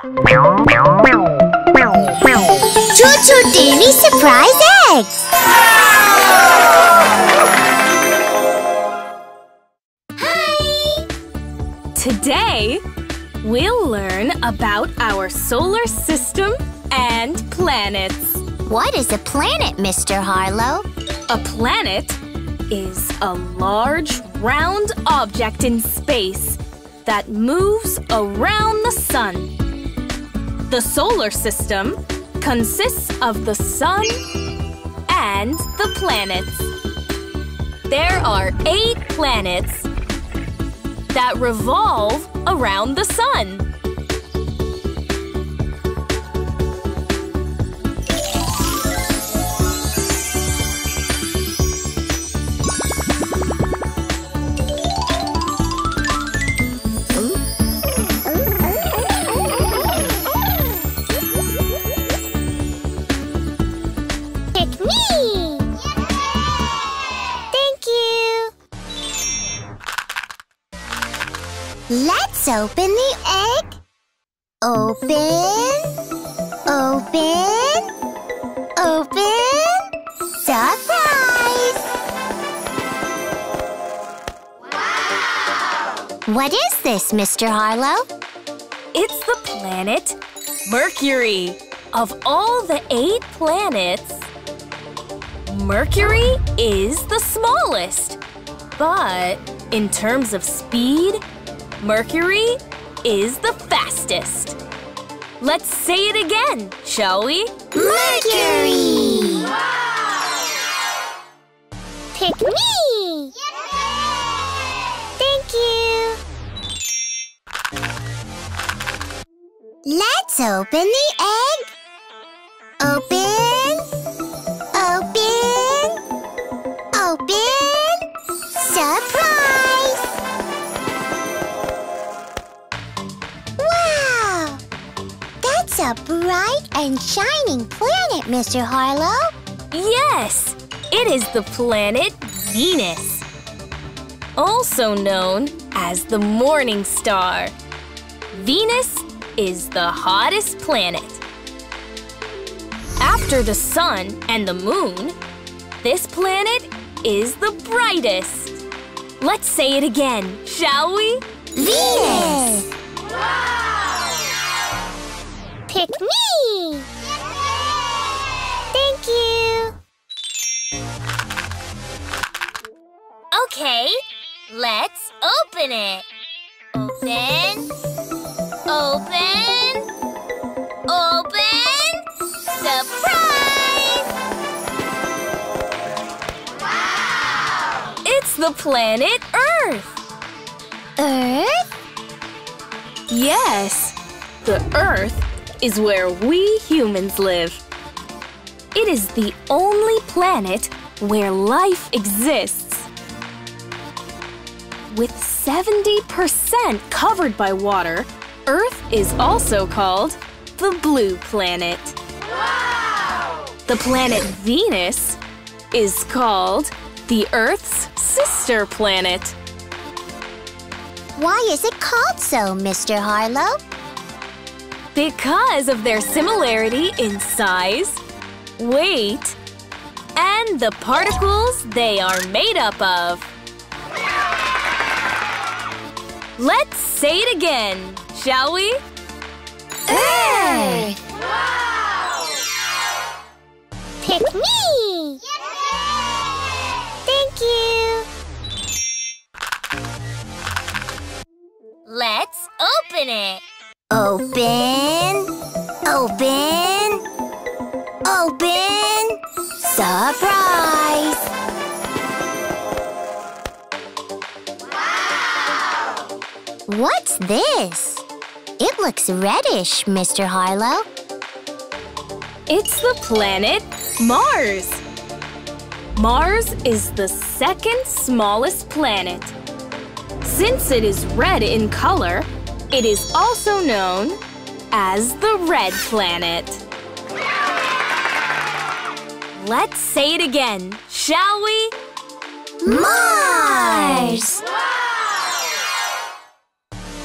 Choo Choo Daily Surprise Eggs! Hi! Today, we'll learn about our solar system and planets. What is a planet, Mr. Harlow? A planet is a large, round object in space that moves around the sun. The solar system consists of the sun and the planets. There are eight planets that revolve around the sun. Open the egg. Open. Open. Open. Surprise! Wow! What is this, Mr. Harlow? It's the planet Mercury. Of all the eight planets, Mercury is the smallest. But in terms of speed, Mercury is the fastest. Let's say it again, shall we? Mercury! Pick me! Thank you! Let's open the egg. Open. Bright and shining planet, Mr. Harlow. Yes, it is the planet Venus, also known as the morning star. Venus is the hottest planet. After the sun and the moon, this planet is the brightest. Let's say it again, shall we? Venus! Pick me! Thank you! Okay, let's open it. Open. Open. Open. Surprise! Wow! It's the planet Earth. Earth? Yes, the Earth is where we humans live. It is the only planet where life exists. With 70% covered by water, Earth is also called the blue planet. Wow! The planet Venus is called the Earth's sister planet. Why is it called so, Mr. Harlow? Because of their similarity in size, weight, and the particles they are made up of. Let's say it again, shall we? Earth! Pick me! Thank you! Let's open it. Open, open, open, surprise! Wow! What's this? It looks reddish, Mr. Harlow. It's the planet Mars. Mars is the second smallest planet. Since it is red in color, it is also known as the red planet. Let's say it again, shall we? Mars!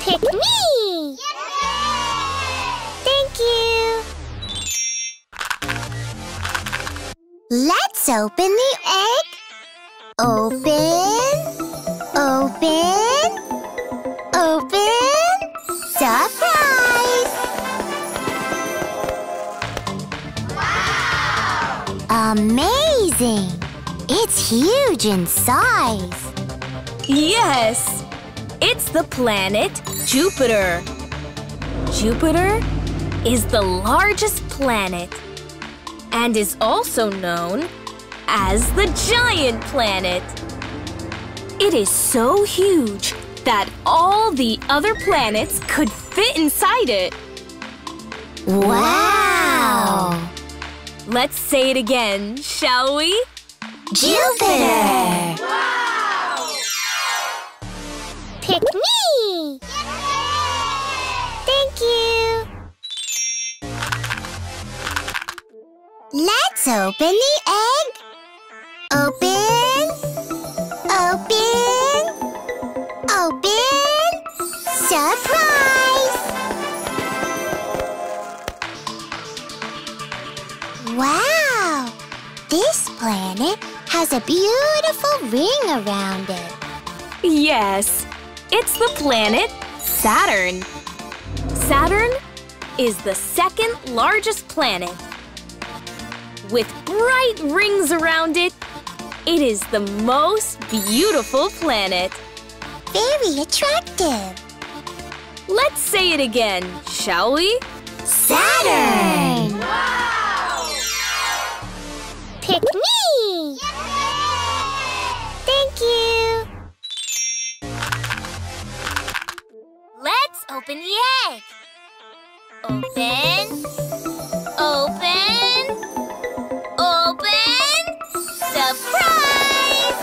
Pick me! Thank you! Let's open the egg. Open, open, Amazing! It's huge in size. Yes! It's the planet Jupiter. Jupiter is the largest planet and is also known as the giant planet. It is so huge that all the other planets could fit inside it. Wow! Let's say it again, shall we? Jupiter! Wow! Pick me! Thank you. Let's open the egg. Open, open, open. Surprise! Wow! This planet has a beautiful ring around it. Yes, it's the planet Saturn. Saturn is the second largest planet. With bright rings around it, it is the most beautiful planet. Very attractive. Let's say it again, shall we? Saturn! Pick me! Thank you. Let's open the egg. Open, open, open. Surprise!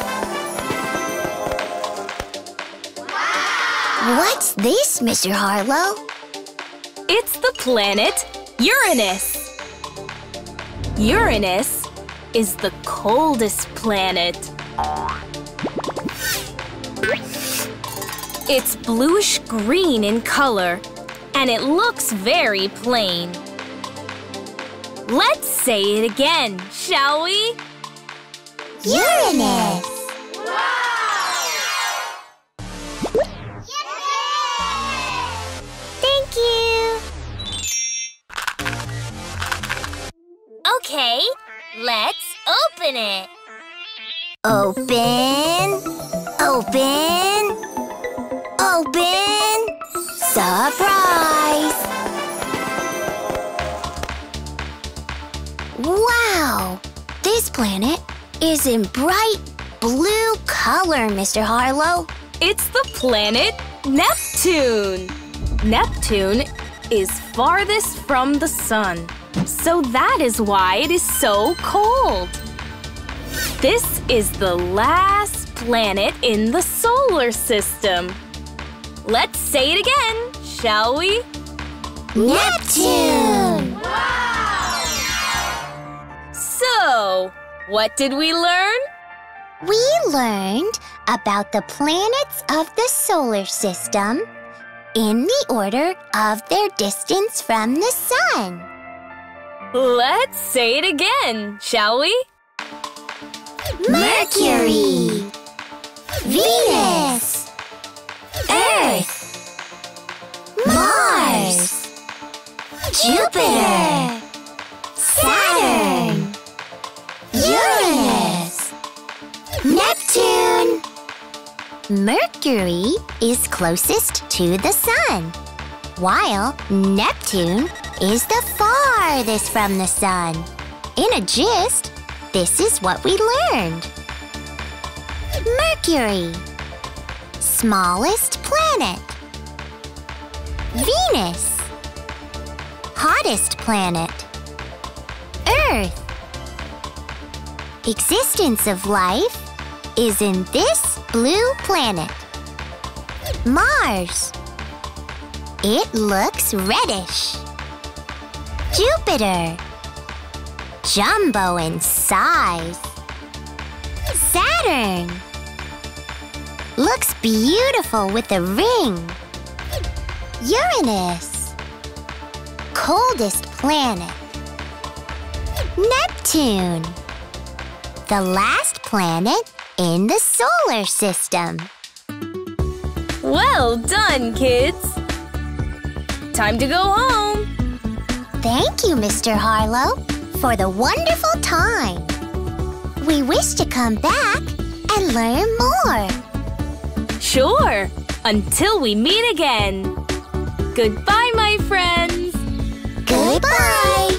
Wow! What's this, Mr. Harlow? It's the planet Uranus. Uranus is the coldest planet. It's bluish green in color and it looks very plain. Let's say it again, shall we? Open, open, open. Surprise! Wow! This planet is in bright blue color, Mr. Harlow. It's the planet Neptune. Neptune is farthest from the sun, so that is why it is so cold. This is the last planet in the solar system. Let's say it again, shall we? Neptune! Wow! So, what did we learn? We learned about the planets of the solar system in the order of their distance from the sun. Let's say it again, shall we? Mercury, Venus, Earth, Mars, Jupiter, Saturn, Uranus, Neptune. Mercury is closest to the sun, while Neptune is the farthest from the sun. In a gist, this is what we learned. Mercury, smallest planet. Venus, hottest planet. Earth, existence of life is in this blue planet. Mars, it looks reddish. Jupiter, jumbo in size. Saturn looks beautiful with a ring. Uranus, coldest planet. Neptune, the last planet in the solar system. Well done, kids! Time to go home! Thank you, Mr. Harlow, for the wonderful time. We wish to come back and learn more. Sure! Until we meet again! Goodbye, my friends! Goodbye.